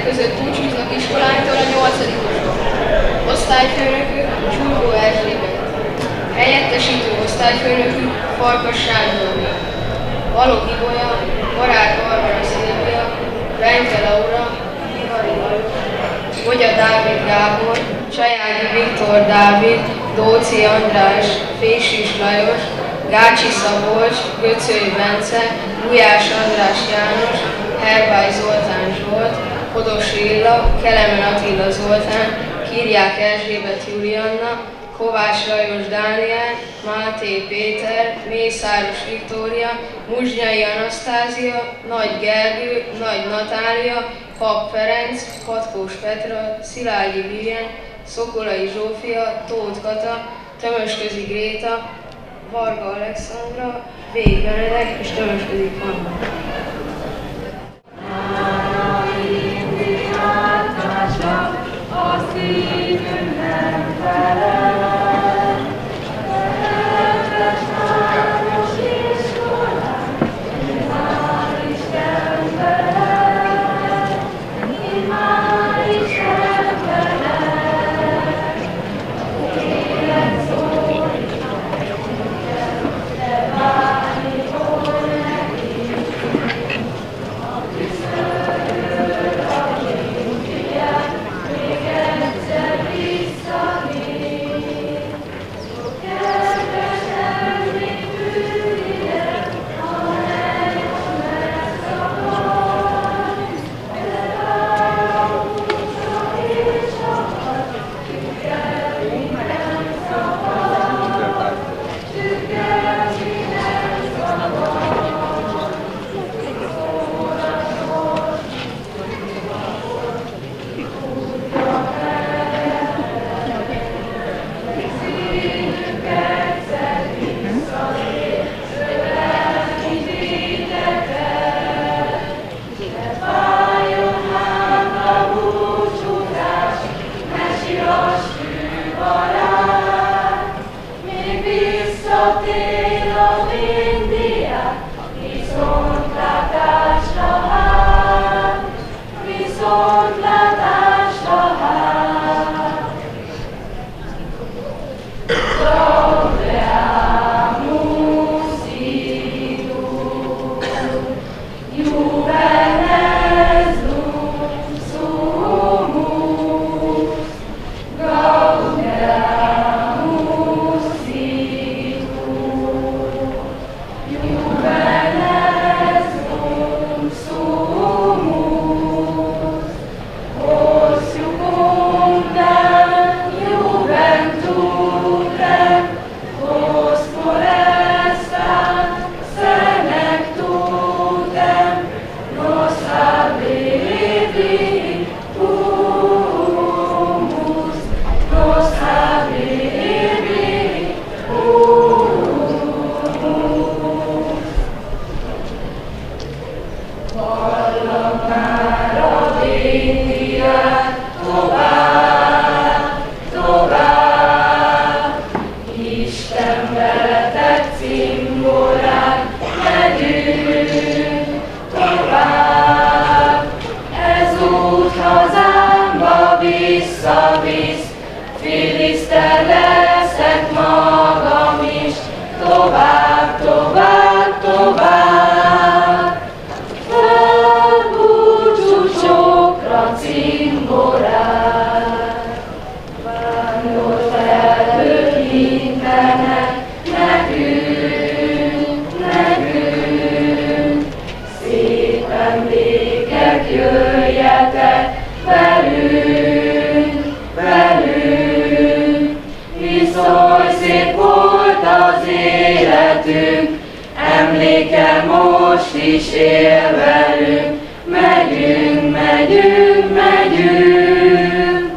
Egyebek között búcsúznak iskolánktól a nyolcadikosok. Osztályfőnökük Csurgó Erzsébet. Helyettesítő osztályfőnökük Farkas Sándor. Balog Ibolya, Barát Barbara Szilvia, Benke Laura, Lajos, Gogya Dávid Gábor, Csajági Viktor Dávid, Dóci András, Fésis Lajos, Gácsi Szabolcs, Göcői Bence, Gulyás András János, Herbály Zoltán Zsolt, Kodos Illa, Kelemen Attila Zoltán, Kirják Erzsébet Julianna, Kovács Lajos Dániel, Máté Péter, Mészáros Viktória, Muzsnyai Anasztázia, Nagy Gergő, Nagy Natália, Pap Ferenc, Patkós Petra, Szilágyi Lilian, Szokolai Zsófia, Tóth Kata, Tömösközi Gréta, Varga Alexandra, Vég Benedek és Tömösközi Panna. A szívünkben felel, emléke most is él velünk. Megyünk, megyünk, megyünk,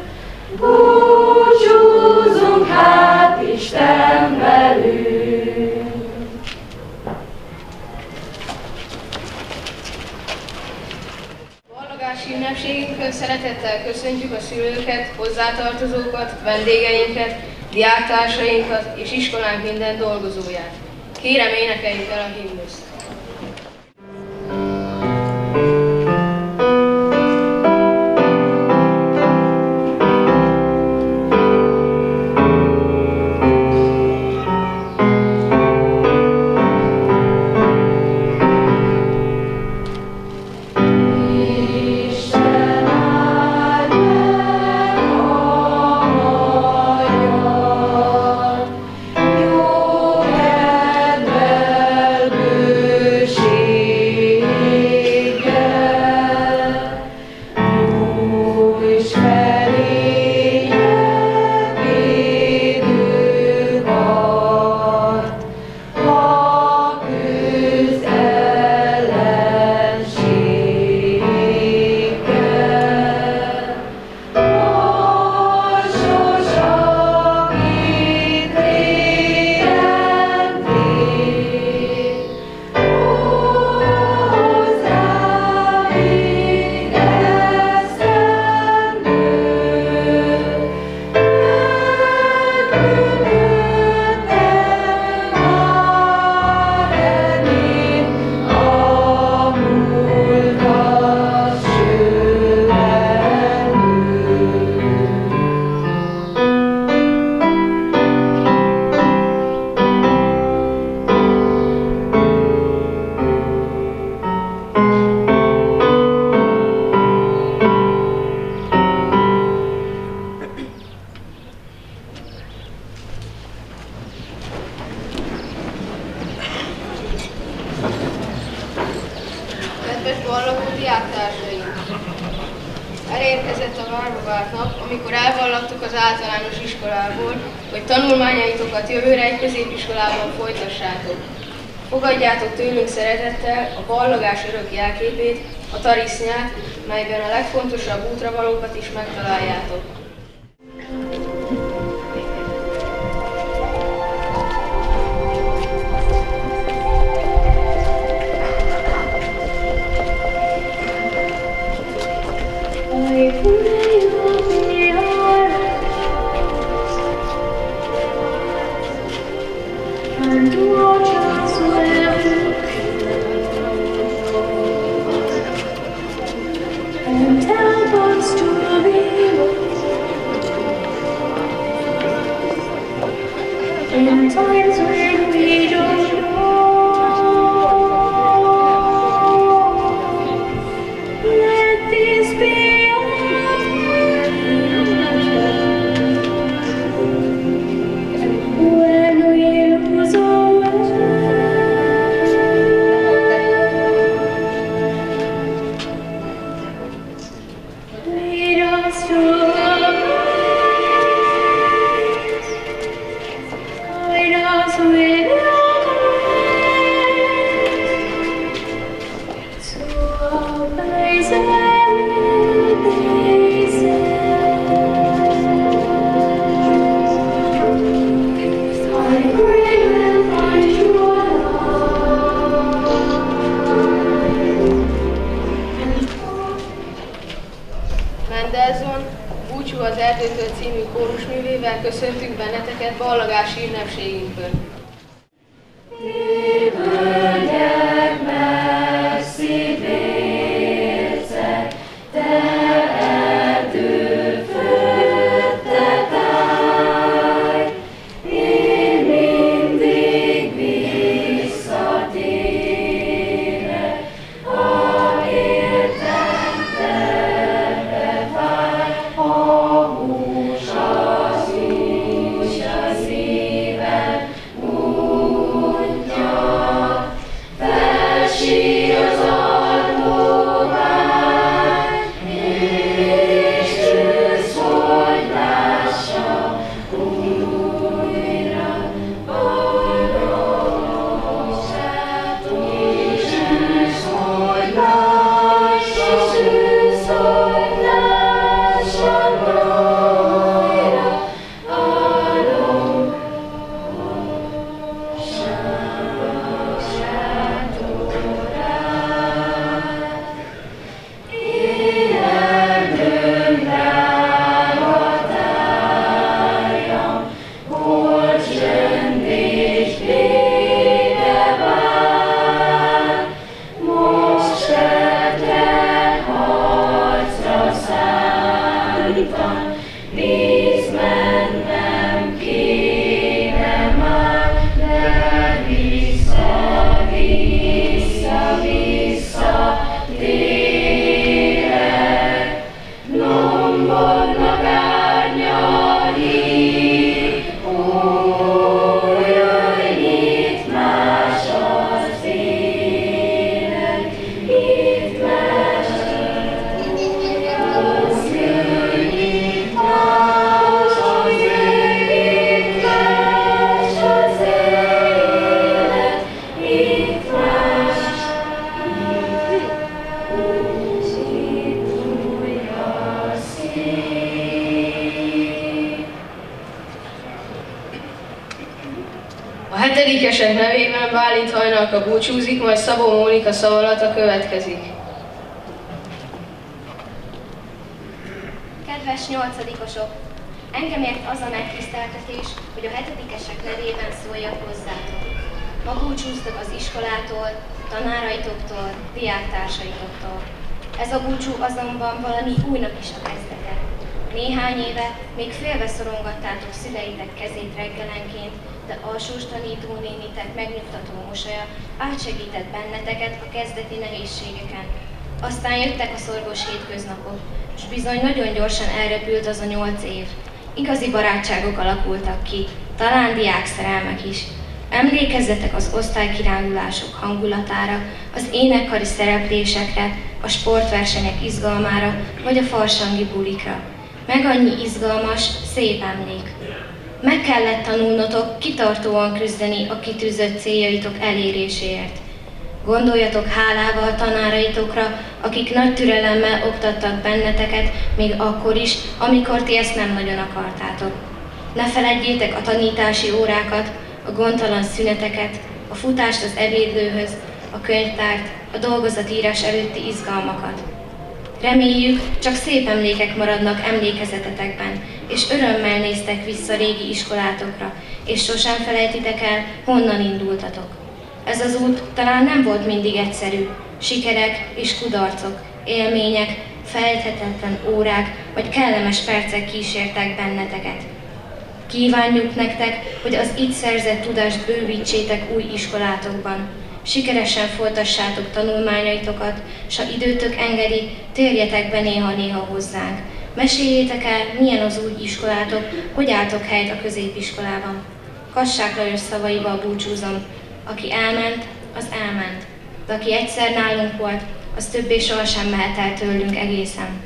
búcsúzunk hát Isten velünk. Vallogási ünnepségünkön szeretettel köszöntjük a szülőket, hozzátartozókat, vendégeinket, diáktársainkat és iskolánk minden dolgozóját. Kérem énekeljük el a himnuszt. szeretettel a ballagás örök jelképét, a tarisznyát, melyben a legfontosabb útravalókat is megtalálják. benneteket a kezdeti nehézségeken. Aztán jöttek a szorgos hétköznapok, és bizony nagyon gyorsan elrepült az a nyolc év. Igazi barátságok alakultak ki, talán diák szerelmek is. Emlékezzetek az osztálykirándulások hangulatára, az énekkari szereplésekre, a sportversenyek izgalmára, vagy a farsangi bulikra. Meg annyi izgalmas, szép emlék. Meg kellett tanulnotok kitartóan küzdeni a kitűzött céljaitok eléréséért. Gondoljatok hálával tanáraitokra, akik nagy türelemmel oktattak benneteket, még akkor is, amikor ti ezt nem nagyon akartátok. Ne feledjétek a tanítási órákat, a gondtalan szüneteket, a futást az ebédlőhöz, a könyvtárt, a dolgozatírás előtti izgalmakat. Reméljük, csak szép emlékek maradnak emlékezetetekben, és örömmel néztek vissza régi iskolátokra, és sosem felejtitek el, honnan indultatok. Ez az út talán nem volt mindig egyszerű, sikerek és kudarcok, élmények, felejthetetlen órák vagy kellemes percek kísértek benneteket. Kívánjuk nektek, hogy az itt szerzett tudást bővítsétek új iskolátokban. Sikeresen folytassátok tanulmányaitokat, s ha időtök engedi, térjetek be néha-néha hozzánk. Meséljétek el, milyen az új iskolátok, hogy álltok helyt a középiskolában. Kassák Lajos szavaival búcsúzom. Aki elment, az elment. De aki egyszer nálunk volt, az többé sohasem mehet el tőlünk egészen.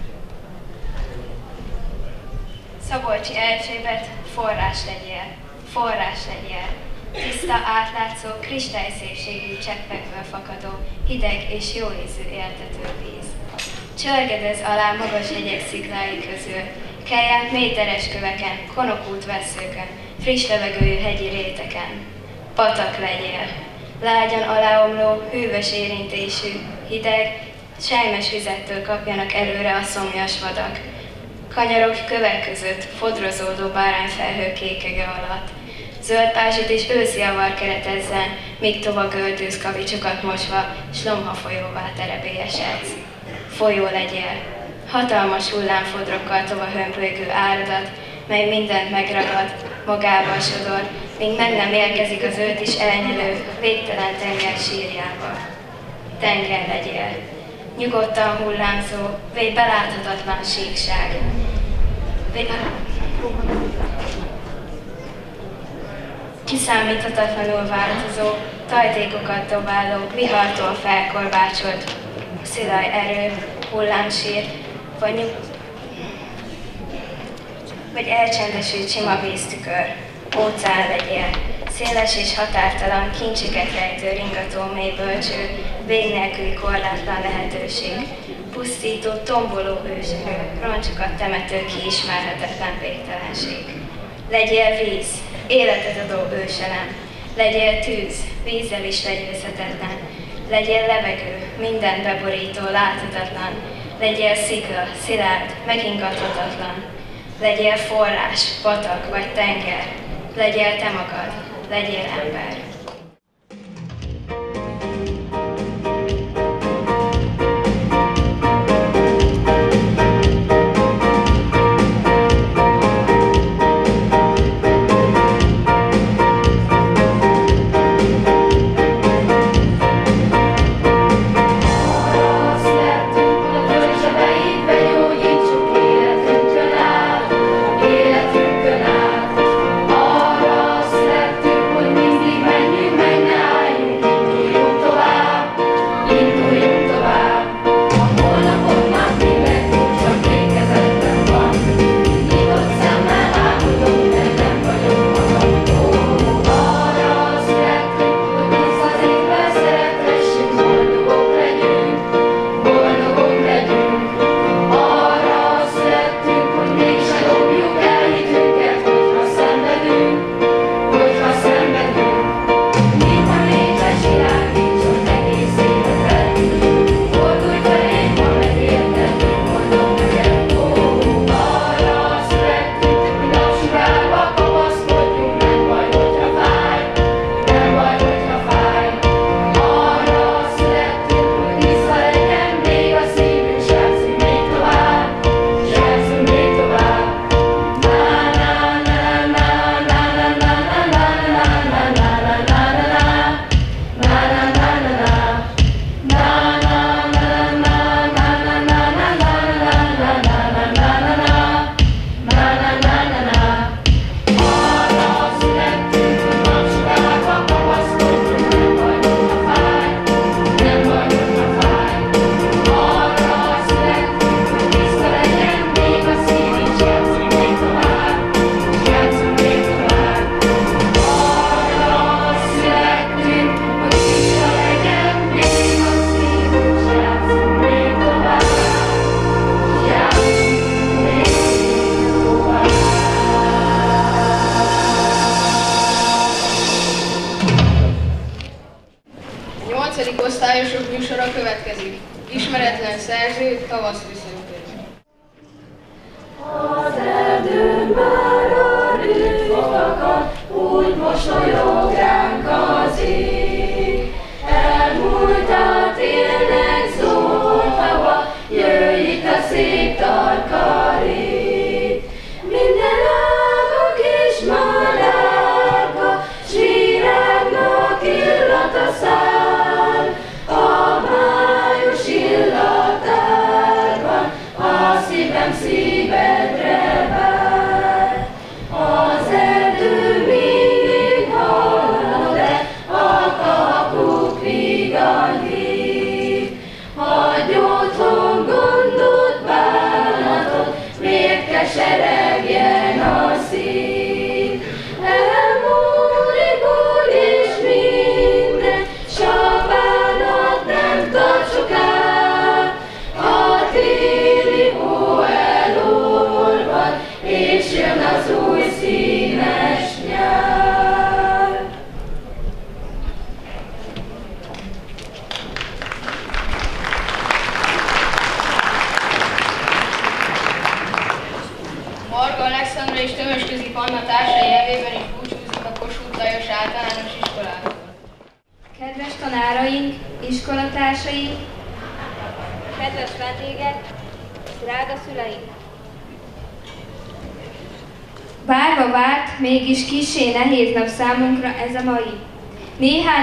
Szabolcsi Erzsébet, forrás legyél, forrás legyél. Tiszta, átlátszó, kristályszépségű cseppekből fakadó, hideg és jó ízű éltető víz. Csörgedez alá magas hegyek sziklái közül, kelj át méteres köveken, konokút veszőkön, friss levegőjű hegyi réteken. Patak legyél, lágyan aláomló, hűvös érintésű, hideg, sejmes vizettől kapjanak előre a szomjas vadak. Kanyarok kövek között, fodrozódó bárányfelhő kékege alatt. Zöld pázsit és őszi avar keretezzen, míg tova göldűz kavicsokat mosva, s lomha folyóvá terebélyesedsz. Folyó legyél, hatalmas hullámfodrokkal tova hömpölygő áradat, mely mindent megragad, magával sodor, míg meg nem érkezik az őt is elnyelő, végtelen tenger sírjába. Tenger legyél, nyugodtan hullámzó, véd beláthatatlan síkság. Kiszámíthatatlanul változó, tajtékokat dobáló, vihartól felkorbácsolt, szilaj erő, hullámsír, vagy, nyug... vagy elcsendesült sima víztükör, óceán legyél, széles és határtalan, kincseket rejtő ringató mély bölcső, vég nélküli korlátlan lehetőség, pusztító, tomboló ősörő, roncsokat temető kiismerhetetlen végtelenség. Legyél víz, életet adó őselem, legyél tűz, vízzel is legyőzhetetlen, legyél levegő, minden beborító, láthatatlan, legyél szikla, szilárd, megingathatatlan, legyél forrás, patak vagy tenger, legyél te magad, legyél ember.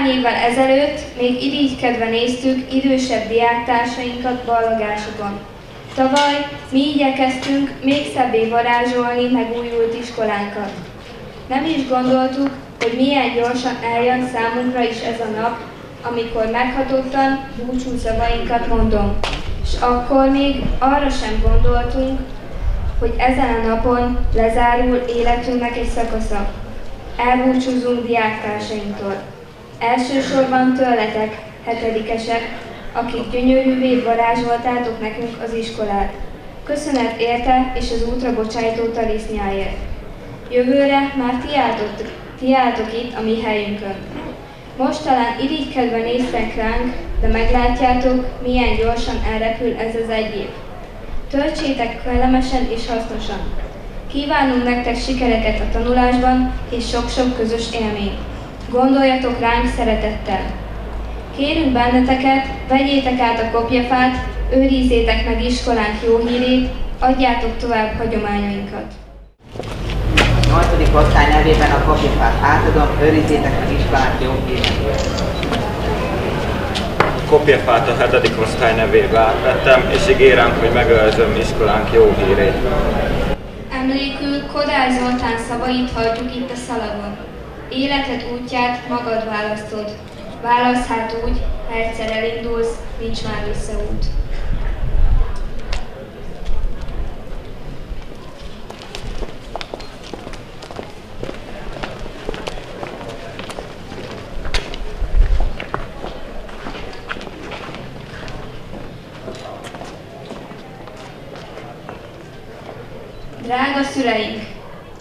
Néhány évvel ezelőtt még irigykedve néztük idősebb diáktársainkat ballagásokon. Tavaly mi igyekeztünk még szebbé varázsolni megújult iskolánkat. Nem is gondoltuk, hogy milyen gyorsan eljön számunkra is ez a nap, amikor meghatottan búcsú szavainkat mondom. És akkor még arra sem gondoltunk, hogy ezen a napon lezárul életünknek egy szakasza. Elbúcsúzunk diáktársainktól. Elsősorban tőletek, hetedikesek, akik gyönyörűvé varázsoltátok nekünk az iskolát. Köszönet érte és az útra bocsájtó talisznyáért. Jövőre már ti ti álltok itt a mi helyünkön. Most talán irigykedve néztek ránk, de meglátjátok, milyen gyorsan elrepül ez az egy év. Töltsétek kellemesen és hasznosan. Kívánunk nektek sikereket a tanulásban és sok-sok közös élményt. Gondoljatok ránk szeretettel. Kérünk benneteket, vegyétek át a kopjafát, őrizzétek meg iskolánk jó hírét, adjátok tovább hagyományainkat. 8. osztály nevében a kopjafát átadom, őrizzétek meg iskolánk jó hírét. Kopjafát a hetedik osztály nevébe átvettem, és ígérem, hogy megőrzöm iskolánk jó hírét. Emlékül Kodály Zoltán szavait halljuk itt a szalagon. Életed útját magad választod. Válasz hát úgy, ha egyszer elindulsz, nincs már visszaút. Drága szüleink!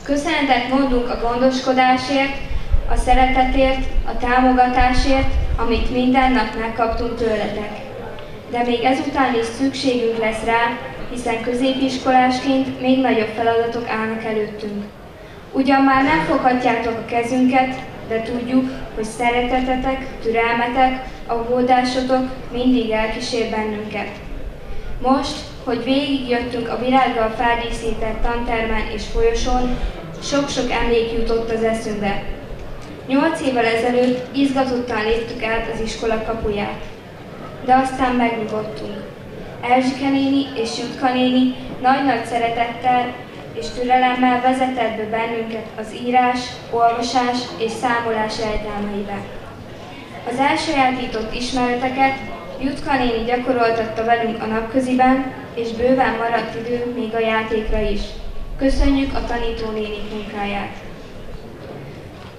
Köszönetet mondunk a gondoskodásért, a szeretetért, a támogatásért, amit minden nap megkaptunk tőletek. De még ezután is szükségünk lesz rá, hiszen középiskolásként még nagyobb feladatok állnak előttünk. Ugyan már nem foghatjátok a kezünket, de tudjuk, hogy szeretetetek, türelmetek, aggódásotok mindig elkísér bennünket. Most, hogy végigjöttünk a virággal feldíszített tantermen és folyosón, sok-sok emlék jutott az eszünkbe. Nyolc évvel ezelőtt izgatottan léptük át az iskola kapuját. De aztán megnyugodtunk. Erzsike néni és Jutka néni nagy-nagy szeretettel és türelemmel vezetett be bennünket az írás, olvasás és számolás rejtelmeibe. Az elsajátított ismereteket Jutka néni gyakoroltatta velünk a napköziben, és bőven maradt idő még a játékra is. Köszönjük a tanító néni munkáját!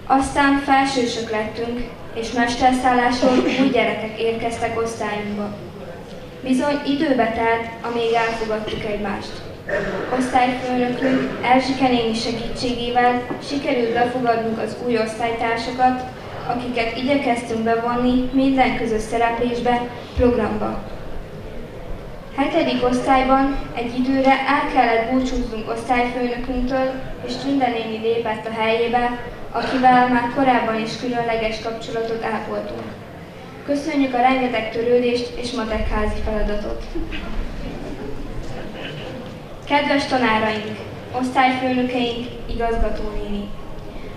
Aztán felsősök lettünk, és mesterszállásról új gyerekek érkeztek osztályunkba. Bizony időbe telt, amíg elfogadtuk egymást. Osztályfőnökünk Erzsike néni segítségével sikerült befogadnunk az új osztálytársakat, akiket igyekeztünk bevonni minden közös szereplésbe, programba. Hetedik osztályban egy időre el kellett búcsúznunk osztályfőnökünktől, és Tünde néni lépett a helyébe, akivel már korábban is különleges kapcsolatot ápoltunk. Köszönjük a rengeteg törődést és matek házi feladatot! Kedves tanáraink, osztályfőnökeink, igazgatónéni!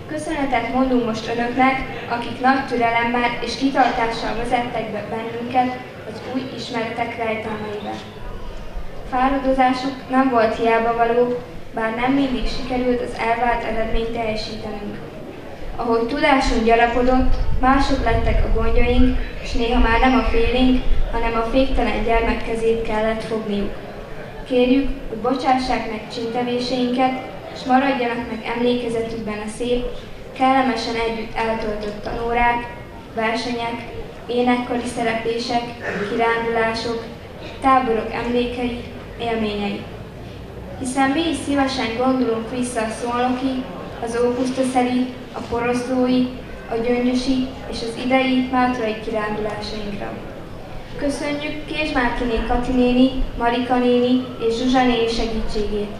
Köszönetet mondunk most önöknek, akik nagy türelemmel és kitartással vezettek be bennünket új ismeretek rejtelmeibe. Fáradozásuk nem volt hiába való, bár nem mindig sikerült az elvárt eredményt teljesítenünk. Ahogy tudásunk gyarapodott, mások lettek a gondjaink, és néha már nem a félénk, hanem a féktelen gyermek kezét kellett fogniuk. Kérjük, hogy bocsássák meg csintevéseinket, és maradjanak meg emlékezetükben a szép, kellemesen együtt eltöltött tanórák, versenyek, énekkari szereplések, kirándulások, táborok emlékei, élményei. Hiszen mi is szívesen gondolunk vissza a szolnoki, az ópusztaszeli, a poroszlói, a gyöngyösi és az idei mátrai kirándulásainkra. Köszönjük Késmárkiné Kati néni, Marika néni és Zsuzsa néni segítségét.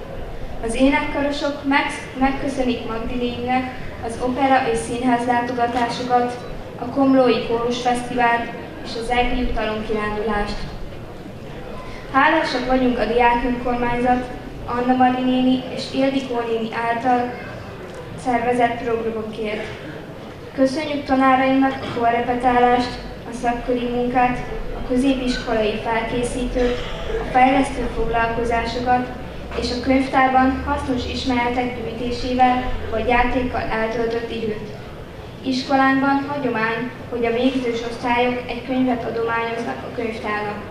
Az énekkarosok megköszönik Magdi az opera és színház látogatásokat, a Komlói Kórus Fesztivált és az EGRI utalom kirándulást. Hálásak vagyunk a Diák Önkormányzat, Anna Marinéni és Ildikó néni által szervezett programokért. Köszönjük tanárainknak a korrepetálást, a szakkori munkát, a középiskolai felkészítőt, a fejlesztő foglalkozásokat, és a könyvtárban hasznos ismeretek gyűjtésével vagy játékkal eltöltött időt. Iskolánkban hagyomány, hogy a végzős osztályok egy könyvet adományoznak a könyvtárnak.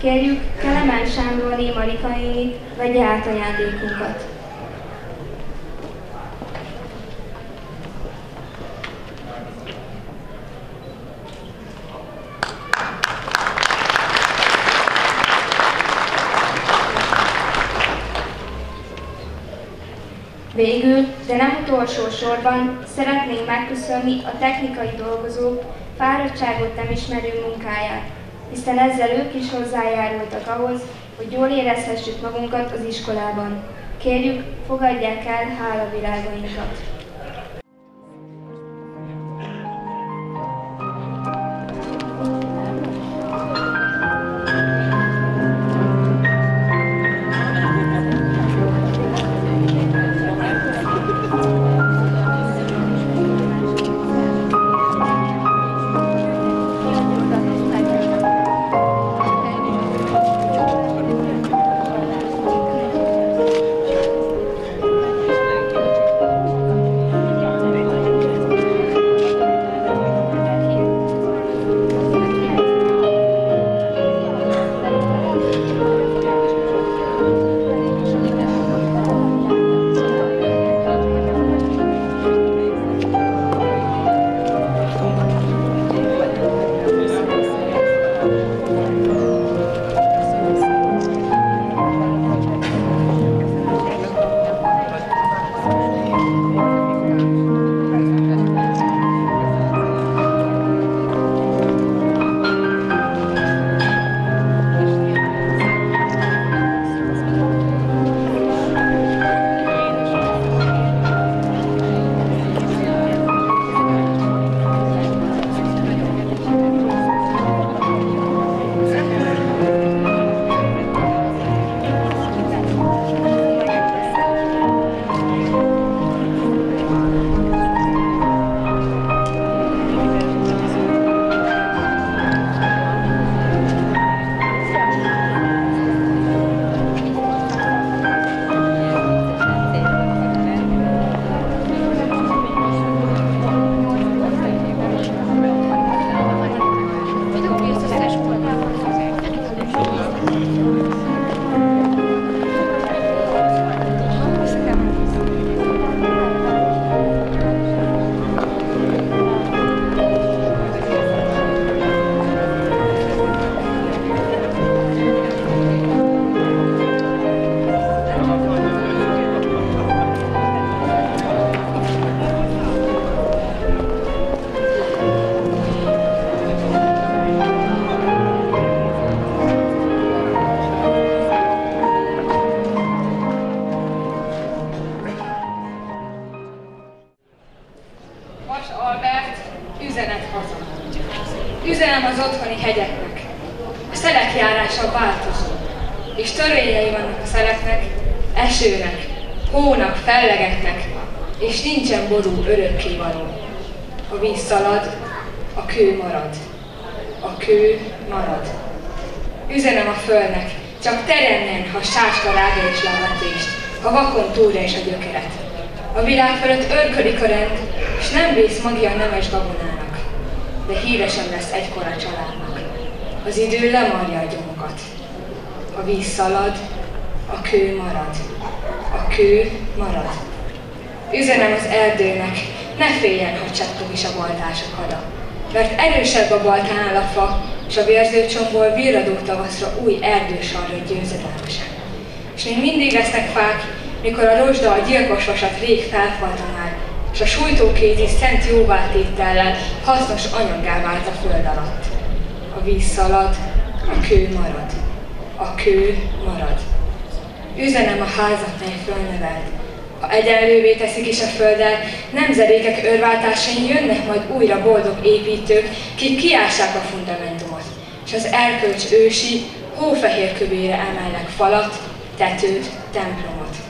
Kérjük Kelemen Sándorné Marika nénit, vegye át ajándékunkat. Végül, utolsó sorban szeretnénk megköszönni a technikai dolgozók fáradtságot nem ismerő munkáját, hiszen ezzel ők is hozzájárultak ahhoz, hogy jól érezhessük magunkat az iskolában. Kérjük, fogadják el hálavirágainkat! Vakon túlja is a gyökeret. A világ fölött örködik a rend, és nem vész magia nemes gabonának, de híresen lesz egykor a családnak. Az idő lemarja a gyomokat. A víz szalad, a kő marad. A kő marad. Üzenem az erdőnek, ne féljen, ha csattog is a baltások hada, mert erősebb a baltánál a fa, és a vérzőcsomból virradó tavaszra új erdős arra győzedelmesen. És még mindig lesznek fák, mikor a rozsda a gyilkos vasat rég felfalta és a sújtókézi szent jóvátétellel hasznos anyaggá vált a föld alatt. A víz szalad, a kő marad. A kő marad. Üzenem a házat, mely fölnevelt. Ha egyenlővé teszik is a földdel, nemzedékek örváltásain jönnek majd újra boldog építők, kik kiássák a fundamentumot, és az erkölcs ősi, hófehér kövére emelnek falat, tetőt, templomot.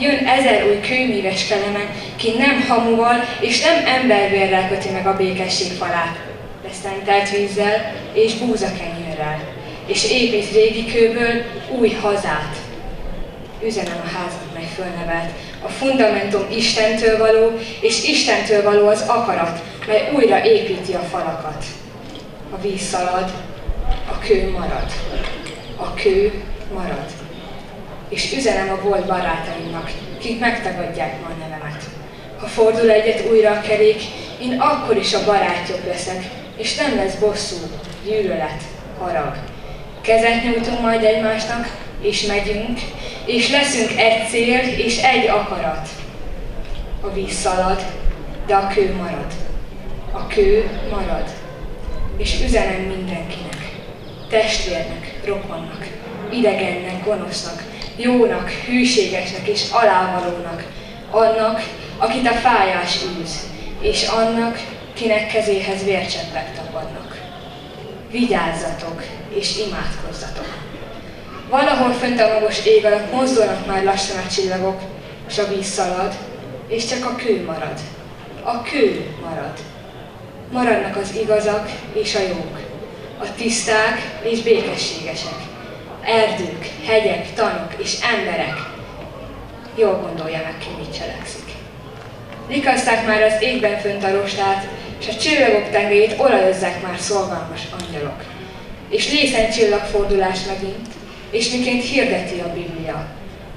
Jön ezer új kőmíves kelemen, ki nem hamuval és nem embervérrel köti meg a békesség falát, de szentelt vízzel és búzakenyérrel, és épít régi kőből új hazát. Üzenem a házat, mely fölnevelt. A fundamentum Istentől való, és Istentől való az akarat, mely újra építi a falakat. A víz szalad, a kő marad. A kő marad és üzenem a volt barátaimnak, kik megtagadják ma a nevemet. Ha fordul egyet újra a kerék, én akkor is a barátjuk leszek, és nem lesz bosszú, gyűlölet, harag. Kezet nyújtunk majd egymásnak, és megyünk, és leszünk egy cél és egy akarat. A víz szalad, de a kő marad. A kő marad. És üzenem mindenkinek, testvérnek, rokonnak, idegennek, gonosznak, jónak, hűségesnek és alávalónak, annak, akit a fájás űz, és annak, kinek kezéhez vércseppek tapadnak. Vigyázzatok és imádkozzatok! Valahol fönt a magos ég alatt mozdulnak már lassan a csillagok, és a víz szalad, és csak a kő marad. A kő marad. Maradnak az igazak és a jók, a tiszták és békességesek erdők, hegyek, tanok és emberek. Jól gondolja meg ki, mit cselekszik. Likaszták már az égben fönt a rostát, és a csillagok tengelyét olajozzák már szolgalmas angyalok. És lészen csillagfordulás megint, és miként hirdeti a Biblia.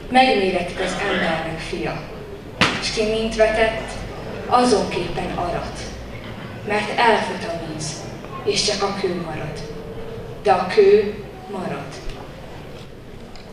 Megméretik az embernek fia. És ki mint vetett, azonképpen arat. Mert elfut a víz, és csak a kő marad. De a kő marad.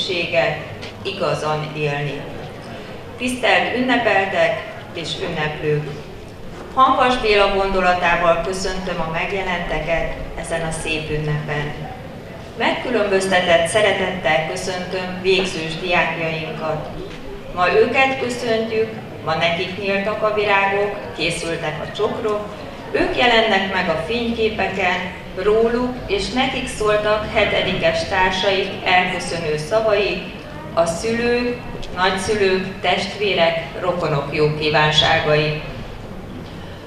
szüksége, igazan élni. Tisztelt ünnepeltek és ünneplők! Hanvas Béla gondolatával köszöntöm a megjelenteket ezen a szép ünnepen. Megkülönböztetett szeretettel köszöntöm végzős diákjainkat. Ma őket köszöntjük, ma nekik nyíltak a virágok, készültek a csokrok, ők jelennek meg a fényképeken, róluk és nekik szóltak hetedikes társaik elköszönő szavai, a szülők, nagyszülők, testvérek, rokonok jó kívánságai.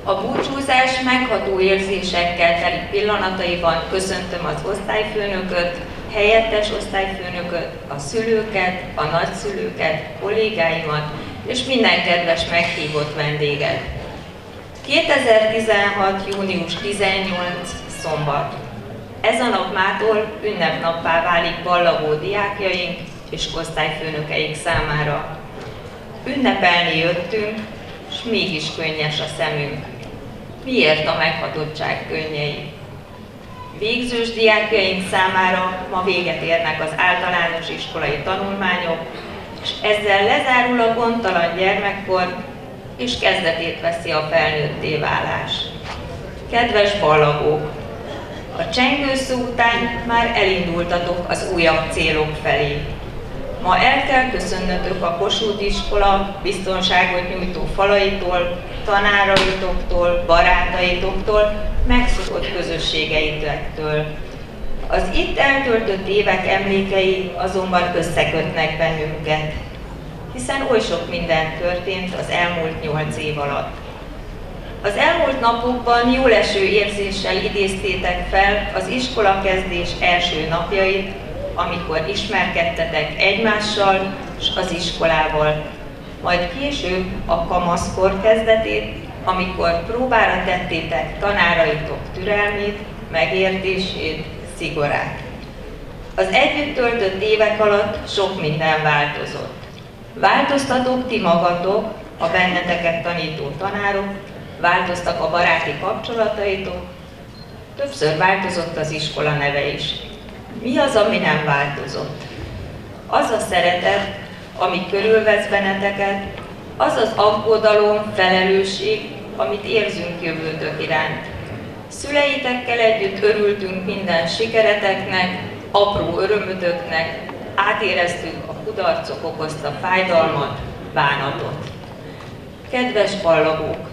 A búcsúzás megható érzésekkel teli pillanataiban köszöntöm az osztályfőnököt, helyettes osztályfőnököt, a szülőket, a nagyszülőket, kollégáimat és minden kedves meghívott vendéget. 2016. június 18. szombat. Ez a nap mától ünnepnappá válik ballagó diákjaink és osztályfőnökeik számára. Ünnepelni jöttünk, s mégis könnyes a szemünk. Miért a meghatottság könnyei? Végzős diákjaink számára ma véget érnek az általános iskolai tanulmányok, és ezzel lezárul a gondtalan gyermekkor, és kezdetét veszi a felnőtté válás. Kedves ballagók! A csengőszó után már elindultatok az újabb célok felé. Ma el kell köszönnötök a Kossuth iskola biztonságot nyújtó falaitól, tanáraitoktól, barátaitoktól, megszokott közösségeitektől. Az itt eltöltött évek emlékei azonban összekötnek bennünket, hiszen oly sok minden történt az elmúlt nyolc év alatt. Az elmúlt napokban jó eső érzéssel idéztétek fel az iskola kezdés első napjait, amikor ismerkedtetek egymással és az iskolával, majd később a kamaszkor kezdetét, amikor próbára tettétek tanáraitok türelmét, megértését, szigorát. Az együtt töltött évek alatt sok minden változott. Változtatok ti magatok, a benneteket tanító tanárok, változtak a baráti kapcsolataitok, többször változott az iskola neve is. Mi az, ami nem változott? Az a szeretet, ami körülvesz benneteket, az az aggodalom, felelősség, amit érzünk jövőtök iránt. Szüleitekkel együtt örültünk minden sikereteknek, apró örömötöknek, átéreztük a kudarcok okozta fájdalmat, bánatot. Kedves ballagók!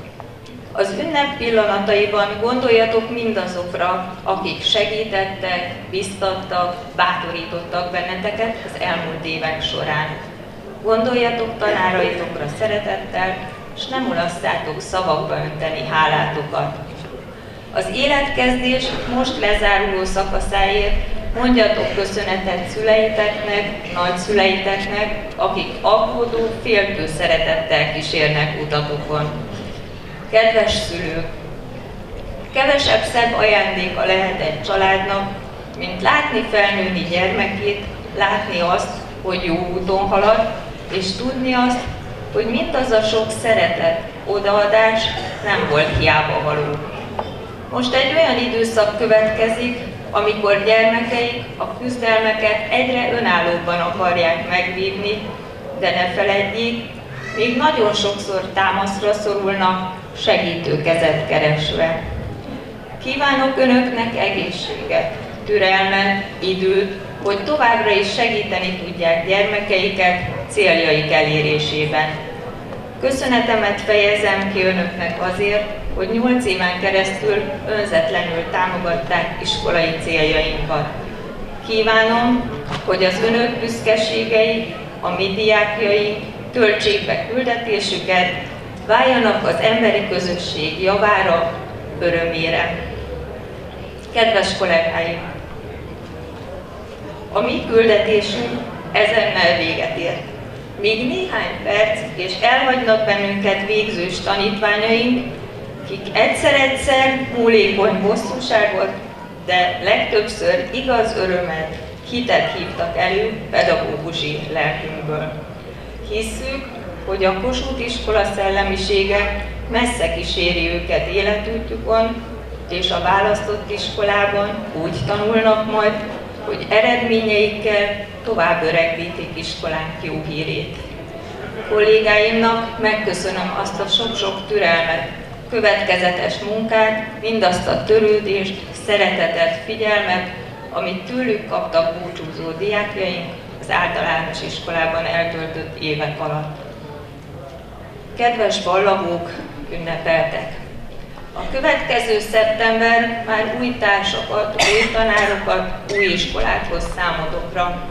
Az ünnep pillanataiban gondoljatok mindazokra, akik segítettek, biztattak, bátorítottak benneteket az elmúlt évek során. Gondoljatok tanáraitokra szeretettel, és nem mulasztátok szavakba önteni hálátokat. Az életkezdés most lezáruló szakaszáért mondjatok köszönetet szüleiteknek, nagyszüleiteknek, akik aggódó, féltő szeretettel kísérnek utatokon. Kedves szülők! Kevesebb szebb ajándéka lehet egy családnak, mint látni felnőni gyermekét, látni azt, hogy jó úton halad, és tudni azt, hogy mindaz a sok szeretet, odaadás nem volt hiába való. Most egy olyan időszak következik, amikor gyermekeik a küzdelmeket egyre önállóbban akarják megvívni, de ne feledjék, még nagyon sokszor támaszra szorulnak, segítő kezet keresve. Kívánok Önöknek egészséget, türelmet, időt, hogy továbbra is segíteni tudják gyermekeiket céljaik elérésében. Köszönetemet fejezem ki Önöknek azért, hogy nyolc éven keresztül önzetlenül támogatták iskolai céljainkat. Kívánom, hogy az Önök büszkeségei, a mi diákjaink töltsék be küldetésüket, váljanak az emberi közösség javára, örömére. Kedves kollégáim! A mi küldetésünk ezennel véget ért. Még néhány perc, és elhagynak bennünket végzős tanítványaink, kik egyszer-egyszer múlékony bosszúságot, de legtöbbször igaz örömet, hitet hívtak elő pedagógusi lelkünkből. Hisszük, hogy a Kossuth iskola szellemisége messze kíséri őket életútjukon, és a választott iskolában úgy tanulnak majd, hogy eredményeikkel tovább öregbítik iskolánk jó hírét. Kollégáimnak megköszönöm azt a sok-sok türelmet, következetes munkát, mindazt a törődést, szeretetet, figyelmet, amit tőlük kaptak búcsúzó diákjaink az általános iskolában eltöltött évek alatt. Kedves ballagók ünnepeltek! A következő szeptember már új társakat, új tanárokat, új iskolát hoz számotokra.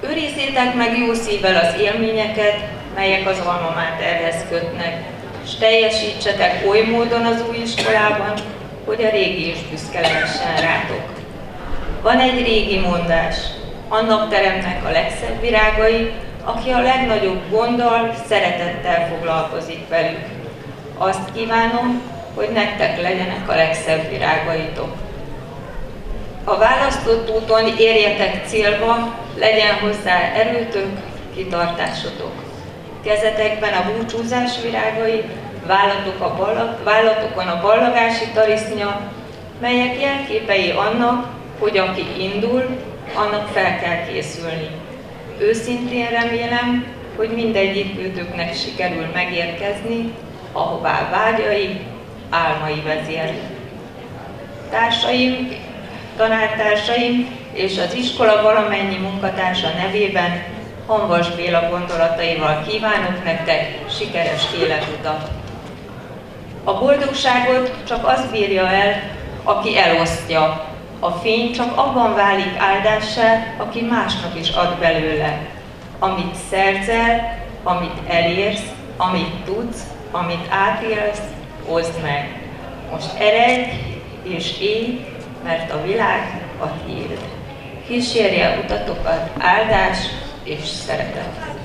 Őrizzétek meg jó szívvel az élményeket, melyek az alma máterhez kötnek, és teljesítsetek oly módon az új iskolában, hogy a régi is büszke rátok. Van egy régi mondás, annak teremnek a legszebb virágai, aki a legnagyobb gonddal, szeretettel foglalkozik velük. Azt kívánom, hogy nektek legyenek a legszebb virágaitok. A választott úton érjetek célba, legyen hozzá erőtök, kitartásotok. Kezetekben a búcsúzás virágai, vállatok a ballag, vállatokon a ballagási tarisznya, melyek jelképei annak, hogy aki indul, annak fel kell készülni. Őszintén remélem, hogy mindegyik őtöknek sikerül megérkezni, ahová vágyai, álmai vezér. Társaim, tanártársaim és az iskola valamennyi munkatársa nevében Hanvas Béla gondolataival kívánok nektek sikeres életutat. A boldogságot csak az bírja el, aki elosztja. A fény csak abban válik áldássá, aki másnak is ad belőle. Amit szerzel, amit elérsz, amit tudsz, amit átélsz, oszd meg. Most eredj és élj, mert a világ a tiéd. Kísérje utatokat áldás és szeretet.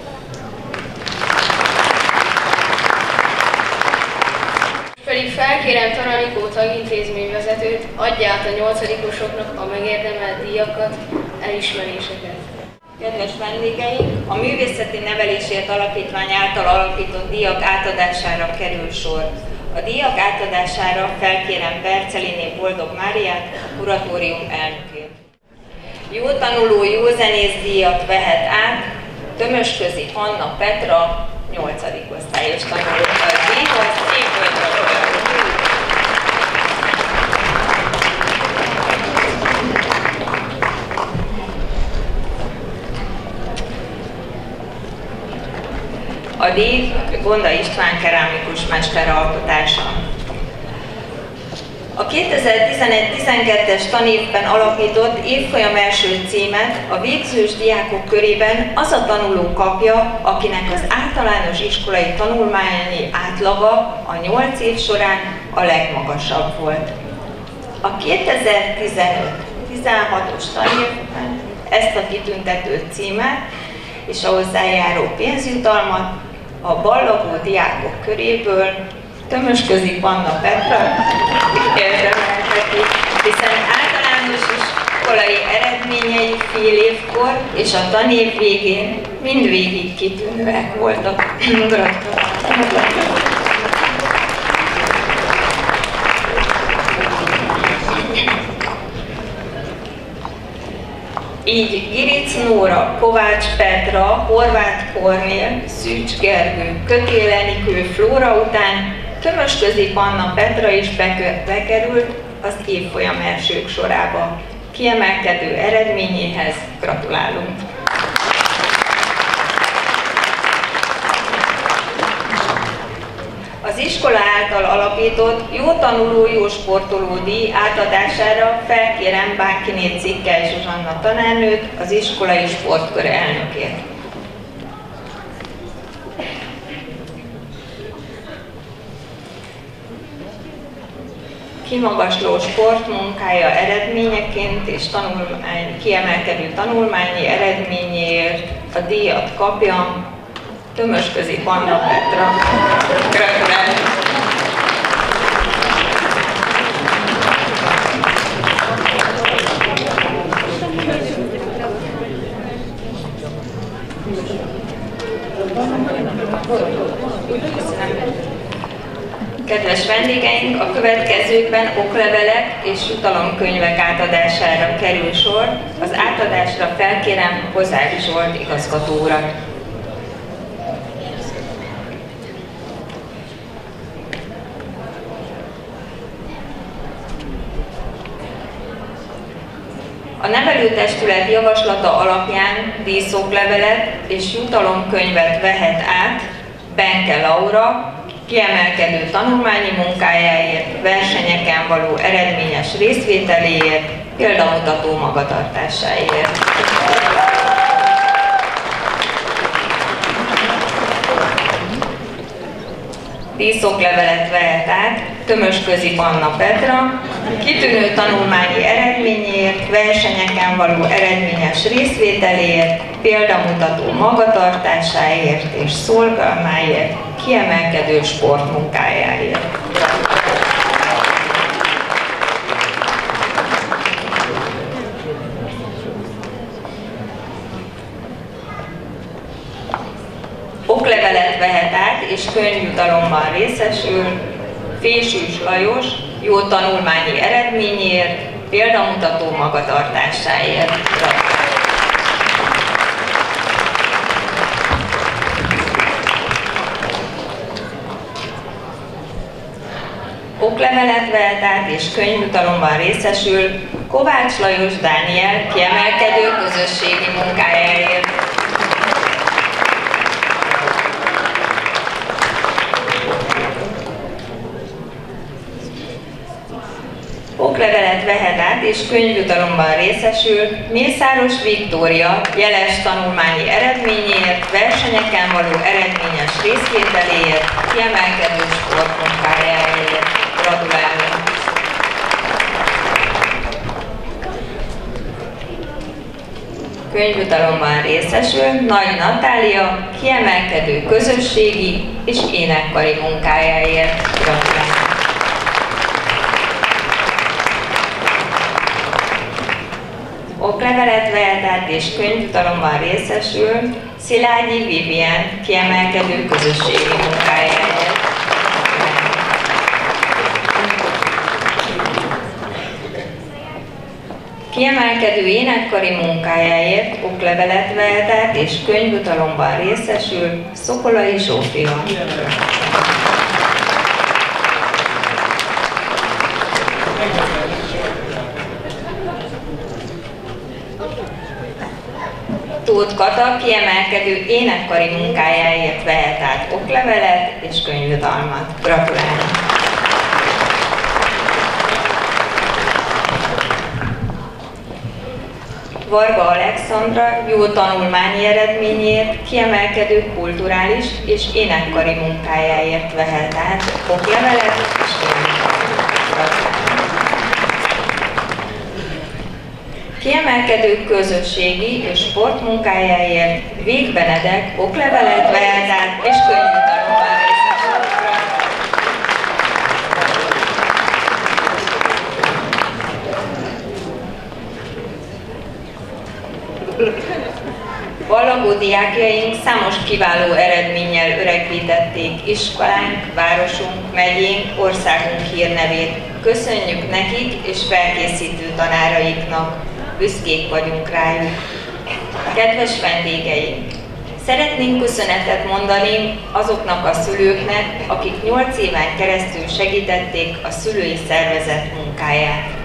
Felkérem Taranikó tagintézményvezetőt, adja át a nyolcadikosoknak a megérdemelt díjakat, elismeréseket. Kedves vendégeink, a Művészeti Nevelésért Alapítvány által alapított díjak átadására kerül sor. A díjak átadására felkérem Berceliné Boldog Máriát, kuratórium elnökét. Jó tanuló, jó zenész díjat vehet át Tömösközi Anna Petra, 8. osztályos tanuló. A díj Gonda István kerámikus mester alkotása. A 2011-12-es tanévben alapított évfolyam első címet a végzős diákok körében az a tanuló kapja, akinek az általános iskolai tanulmányi átlaga a 8 év során a legmagasabb volt. A 2015-16-os tanévben ezt a kitüntető címet és a hozzájáró pénzjutalmat a ballagó diákok köréből Tömösközi Panna Petra érdemelheti, hiszen általános iskolai eredményei fél évkor és a tanév végén mindvégig kitűnőek voltak. Így Giric Nóra, Kovács Petra, Horváth Kornél, Szűcs Gergő, Kötélenikő Flóra után Tömösközi Panna Petra is bekerült az évfolyam elsők sorába. Kiemelkedő eredményéhez gratulálunk! Iskola által alapított Jó Tanuló, Jó Sportoló díj átadására felkérem Bánkiné Cikkely Zsuzsanna tanárnőt, az iskolai sportkör elnökét. kimagasló sportmunkája eredményeként és tanulmány, kiemelkedő tanulmányi eredményéért a díjat kapja Tömösközi Panna Petra. Gratulálok! Kedves vendégeink, a következőkben oklevelek és jutalomkönyvek átadására kerül sor. Az átadásra felkérem Hozári Zsolt igazgató urat. A nevelőtestület javaslata alapján díszoklevelet és jutalomkönyvet vehet át Benke Laura, kiemelkedő tanulmányi munkájáért, versenyeken való eredményes részvételéért, példamutató magatartásáért. díszoklevelet vehet át Tömösközi Anna Petra, kitűnő tanulmányi eredményért, versenyeken való eredményes részvételéért, példamutató magatartásáért és szolgalmáért, kiemelkedő sportmunkájáért. oklevelet vehet át és könyvjutalommal részesül, Fésűs Lajos jó tanulmányi eredményért, példamutató magatartásáért. Oklevelet vehet át és könyvjutalommal részesül Kovács Lajos Dániel kiemelkedő közösségi munkájáért. oklevelet vehet át és könyvjutalomban részesül Mészáros Viktória jeles tanulmányi eredményért, versenyeken való eredményes részvételéért, kiemelkedő sportmunkájáért. Könyvjutalomban részesül Nagy Natália kiemelkedő közösségi és énekkari munkájáért. Gratulálunk! oklevelet vehet át és könyvjutalommal részesül Szilágyi Vivien kiemelkedő közösségi munkájáért. Kiemelkedő énekkari munkájáért oklevelet vehet át és könyvjutalomban részesül Szokolai Zsófia. Tóth Kata kiemelkedő énekkari munkájáért vehet át oklevelet és könyvjutalmat. Gratulálok! Varga Alexandra jó tanulmányi eredményért, kiemelkedő kulturális és énekkari munkájáért vehet át oklevelet és. Kiemelkedő közösségi és sportmunkájáért Vég Benedek oklevelet vehet át és könyvjutalommal Ballagó diákjaink számos kiváló eredménnyel öregbítették iskolánk, városunk, megyénk, országunk hírnevét. Köszönjük nekik és felkészítő tanáraiknak, büszkék vagyunk rájuk. Kedves vendégeink! Szeretnénk köszönetet mondani azoknak a szülőknek, akik 8 éven keresztül segítették a szülői szervezet munkáját.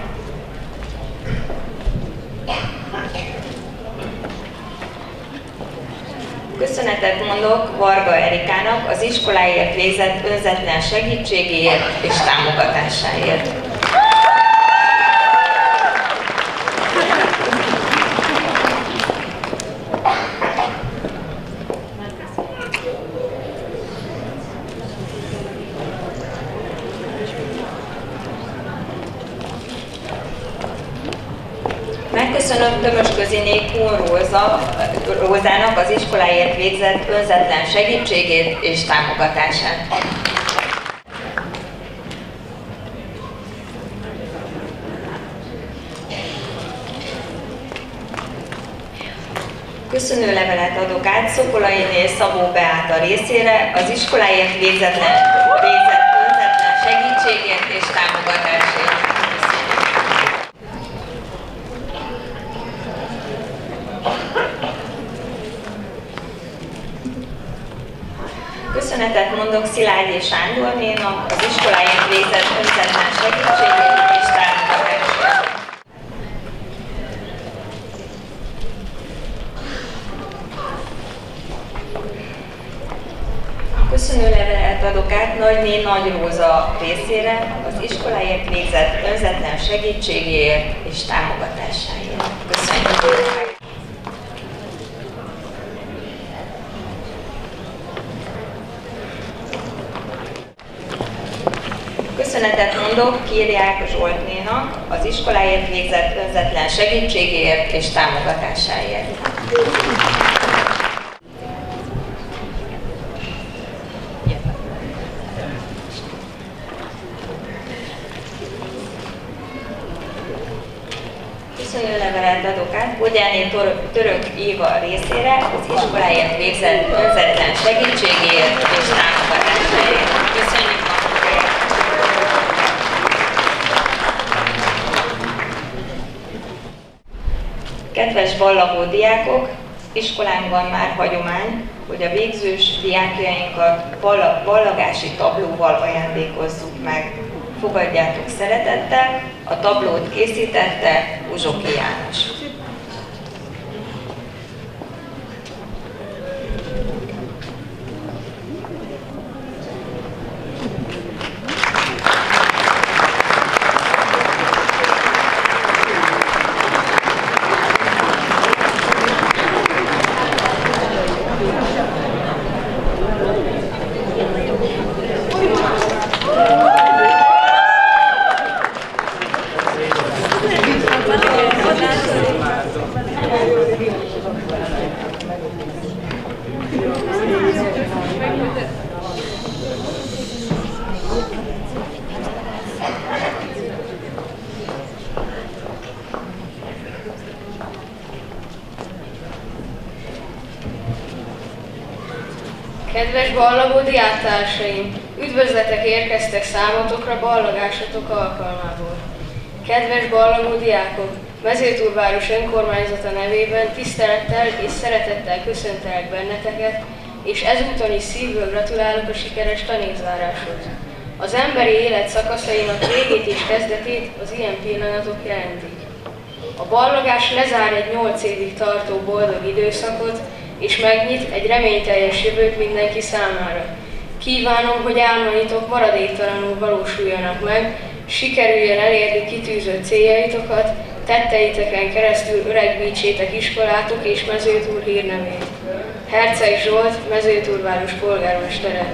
Köszönetet mondok Varga Erikának az iskoláért végzett önzetlen segítségéért és támogatásáért. Megköszönöm Tömösköziné Kun Róza, Rózának az iskoláért végzett önzetlen segítségét és támogatását. Köszönő levelet adok át Szokolainé Szabó Beáta részére az iskoláért végzetlen, végzett önzetlen Köszönetet mondok Szilágyi Sándornénak az iskoláért végzett önzetlen segítségért és támogatásért. Köszönő levelet adok át Nagyné Nagy Róza részére az iskoláért végzett önzetlen segítségéért és támogatásáért. Köszönjük! Mondok Kírják Zsoltnénak az iskoláért végzett önzetlen segítségéért és támogatásáért. köszönőlevelet adok át Bogyáné Török Éva részére az iskoláért végzett önzetlen segítségéért és támogatásáért. Köszönjük Kedves ballagó diákok, iskolánkban már hagyomány, hogy a végzős diákjainkat ballagási tablóval ajándékozzuk meg. Fogadjátok szeretettel, a tablót készítette Uzsoki János. Kedves ballagó diáktársaim! Üdvözletek érkeztek számotokra ballagásatok alkalmából. Kedves ballagó diákok! Mezőtúrváros önkormányzata nevében tisztelettel és szeretettel köszöntelek benneteket, és ezúton is szívből gratulálok a sikeres tanévzáráshoz. Az emberi élet szakaszainak végét és kezdetét az ilyen pillanatok jelentik. A ballagás lezár egy nyolc évig tartó boldog időszakot, és megnyit egy reményteljes jövőt mindenki számára. Kívánom, hogy álmaitok maradéktalanul valósuljanak meg, sikerüljen elérni kitűzött céljaitokat, tetteiteken keresztül öregbítsétek iskolátok és Mezőtúr hírnevét. Herceg Zsolt, Mezőtúrváros polgármestere.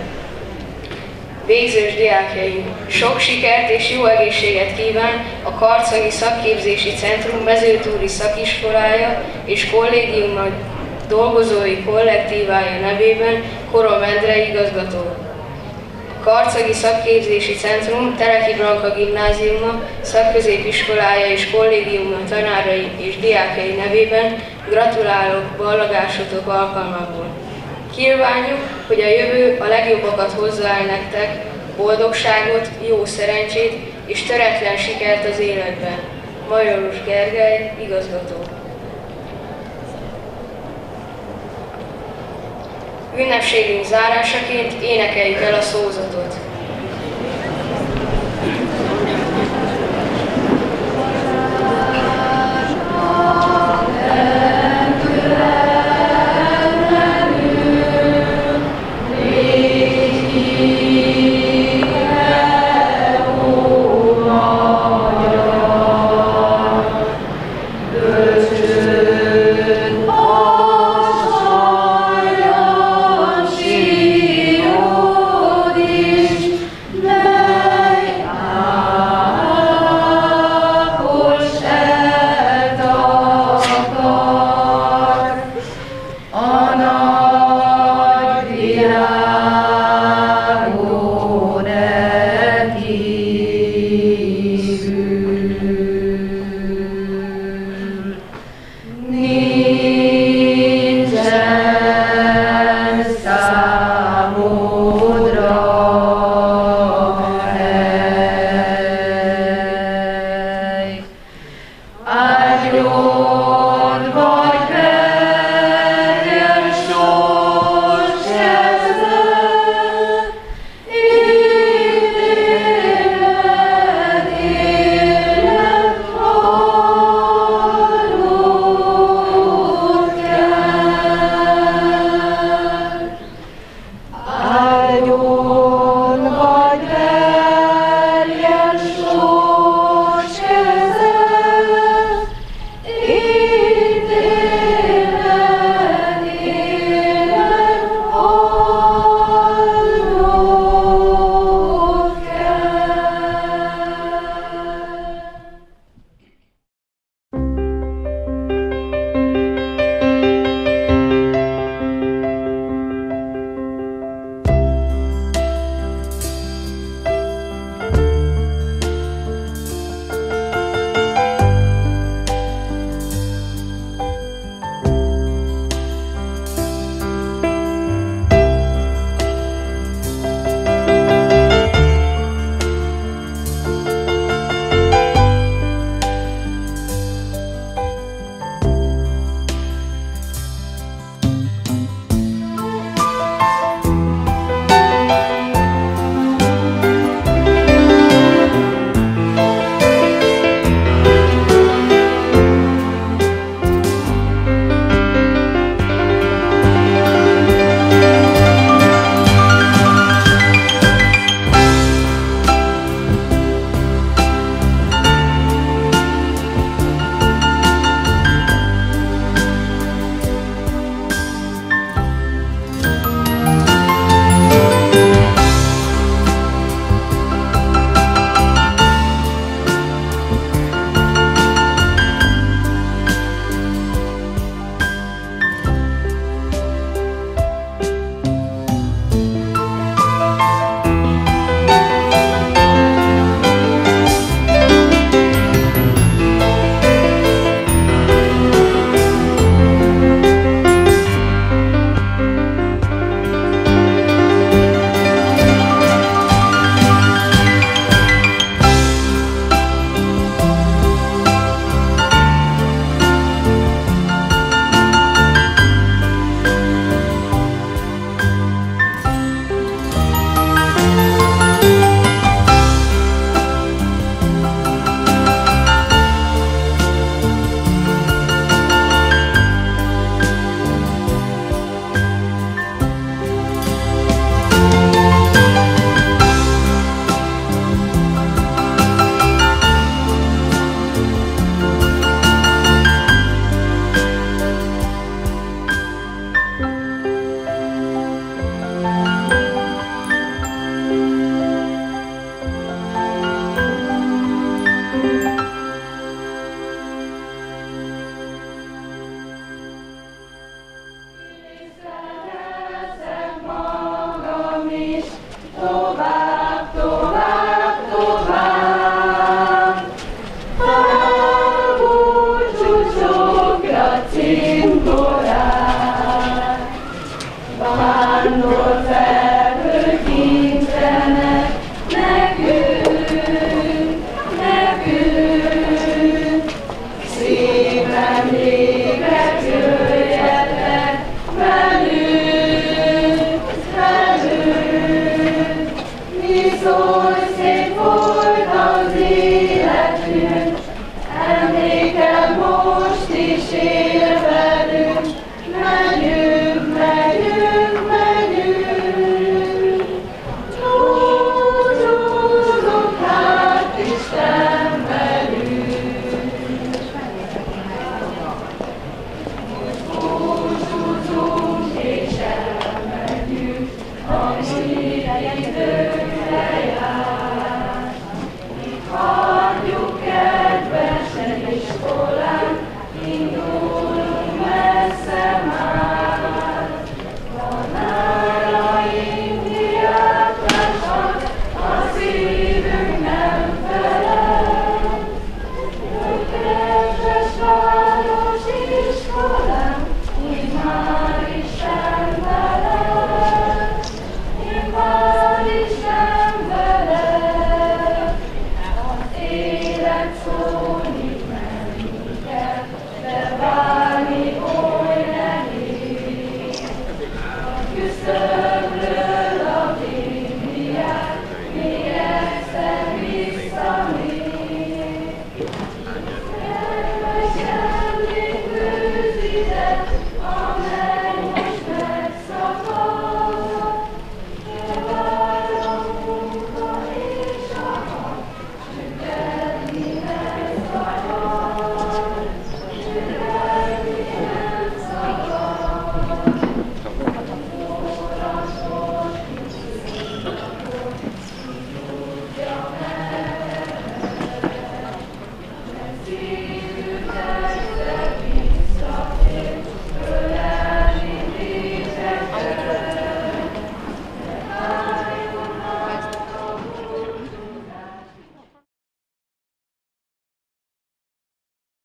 Végzős diákjaim, sok sikert és jó egészséget kíván a Karcagi Szakképzési Centrum Mezőtúri Szakiskolája és kollégiuma dolgozói kollektívája nevében Korom Endre igazgató. Karcagi Szakképzési Centrum Tereki Branka Gimnáziuma szakközépiskolája és kollégiuma tanárai és diákjai nevében gratulálok ballagásotok alkalmából. Kívánjuk, hogy a jövő a legjobbakat hozzá el nektek, boldogságot, jó szerencsét és töretlen sikert az életben. Majorus Gergely, igazgató. Ünnepségünk zárásaként énekeljük el a szózatot. Amen.